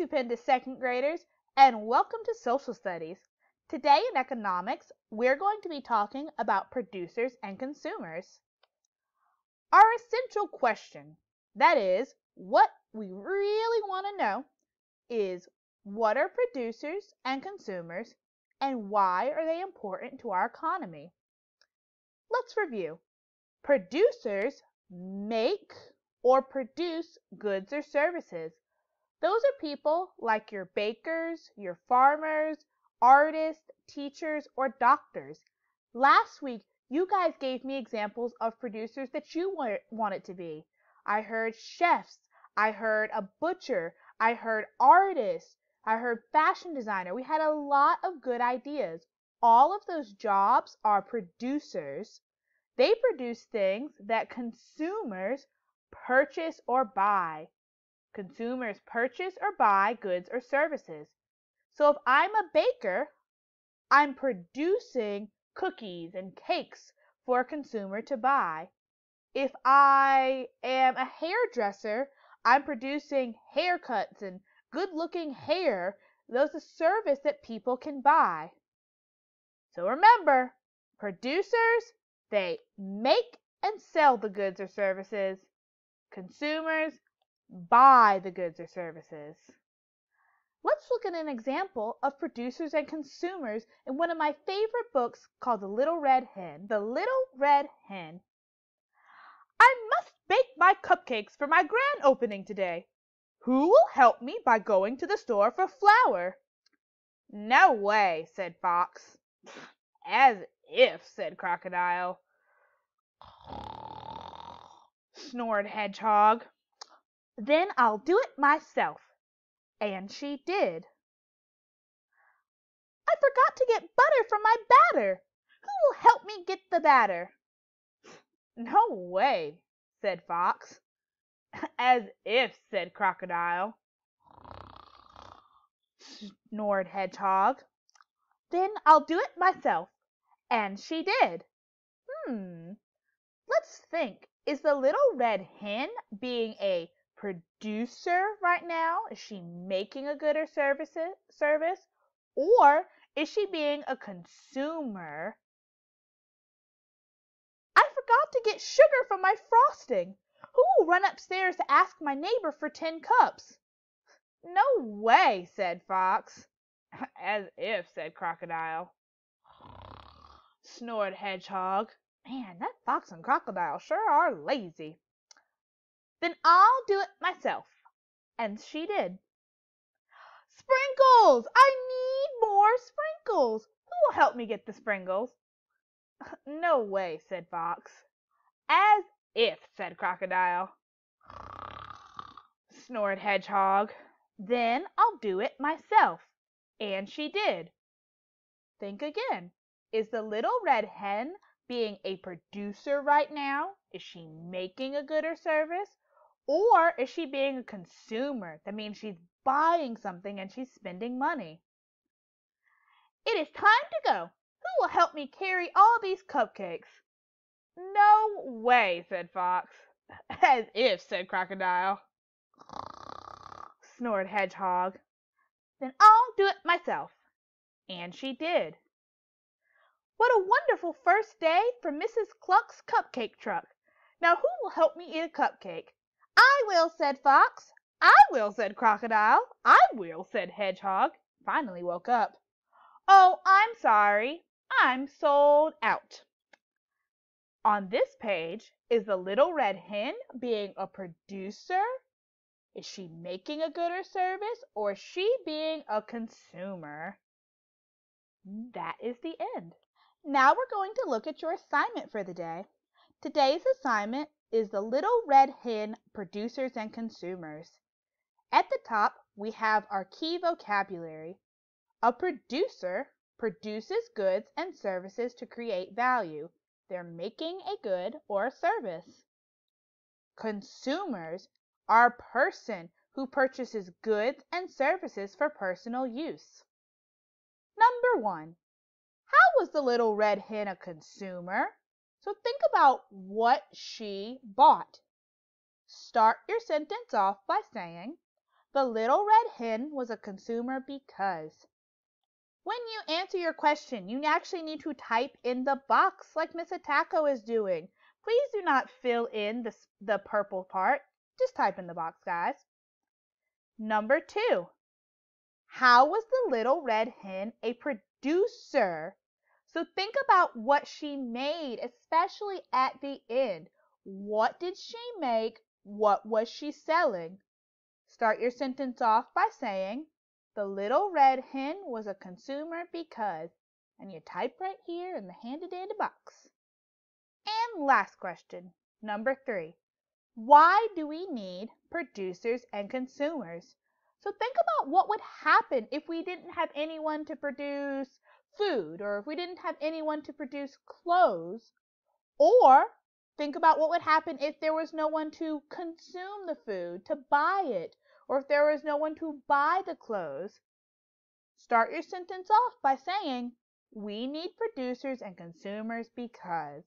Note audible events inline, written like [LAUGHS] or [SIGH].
stupendous second graders, and welcome to Social Studies. Today in economics, we're going to be talking about producers and consumers. Our essential question, that is, what we really want to know, is what are producers and consumers and why are they important to our economy? Let's review. Producers make or produce goods or services. Those are people like your bakers, your farmers, artists, teachers, or doctors. Last week, you guys gave me examples of producers that you want it to be. I heard chefs, I heard a butcher, I heard artists, I heard fashion designer. We had a lot of good ideas. All of those jobs are producers. They produce things that consumers purchase or buy. Consumers purchase or buy goods or services. So if I'm a baker, I'm producing cookies and cakes for a consumer to buy. If I am a hairdresser, I'm producing haircuts and good looking hair. Those are service that people can buy. So remember, producers, they make and sell the goods or services. Consumers buy the goods or services. Let's look at an example of producers and consumers in one of my favorite books called The Little Red Hen. The Little Red Hen. I must bake my cupcakes for my grand opening today. Who will help me by going to the store for flour? No way, said Fox. As if, said Crocodile. [SIGHS] Snored Hedgehog. Then I'll do it myself. And she did. I forgot to get butter for my batter. Who will help me get the batter? [LAUGHS] No way, said Fox. [LAUGHS] As if, said Crocodile. [LAUGHS] Snored Hedgehog. Then I'll do it myself. And she did. Hmm. Let's think. Is the little red hen being a producer right now? Is she making a good or service service? Or is she being a consumer? I forgot to get sugar for my frosting. Who will run upstairs to ask my neighbor for ten cups? No way, said Fox. [LAUGHS] As if, said Crocodile. [SIGHS] Snored Hedgehog. Man, that Fox and Crocodile sure are lazy. Then I'll do it myself. And she did. Sprinkles! I need more sprinkles. Who will help me get the sprinkles? [LAUGHS] No way, said Fox. As if, said Crocodile. [LAUGHS] Snored Hedgehog. Then I'll do it myself. And she did. Think again. Is the little red hen being a producer right now? Is she making a good service? Or is she being a consumer? That means she's buying something and she's spending money. It is time to go. Who will help me carry all these cupcakes? No way, said Fox. [LAUGHS] As if, said Crocodile. Snored Hedgehog. Then I'll do it myself. And she did. What a wonderful first day for Mrs. Cluck's cupcake truck. Now who will help me eat a cupcake? I will, said Fox. I will, said Crocodile. I will, said Hedgehog. Finally woke up. Oh, I'm sorry. I'm sold out. On this page, is the little red hen being a producer? Is she making a good or service? Or is she being a consumer? That is the end. Now we're going to look at your assignment for the day. Today's assignment is the Little Red Hen Producers and Consumers. At the top, we have our key vocabulary. A producer produces goods and services to create value. They're making a good or a service. Consumers are a person who purchases goods and services for personal use. Number one, how was the little red hen a consumer? So think about what she bought. Start your sentence off by saying, The little red hen was a consumer because. When you answer your question, you actually need to type in the box like Miss Atako is doing. Please do not fill in the, the purple part. Just type in the box, guys. Number two, how was the little red hen a producer? So think about what she made, especially at the end. What did she make? What was she selling? Start your sentence off by saying, the little red hen was a consumer because, and you type right here in the handy dandy box. And last question, number three. Why do we need producers and consumers? So think about what would happen if we didn't have anyone to produce food or if we didn't have anyone to produce clothes. Or think about what would happen if there was no one to consume the food, to buy it, or if there was no one to buy the clothes. Start your sentence off by saying, we need producers and consumers because.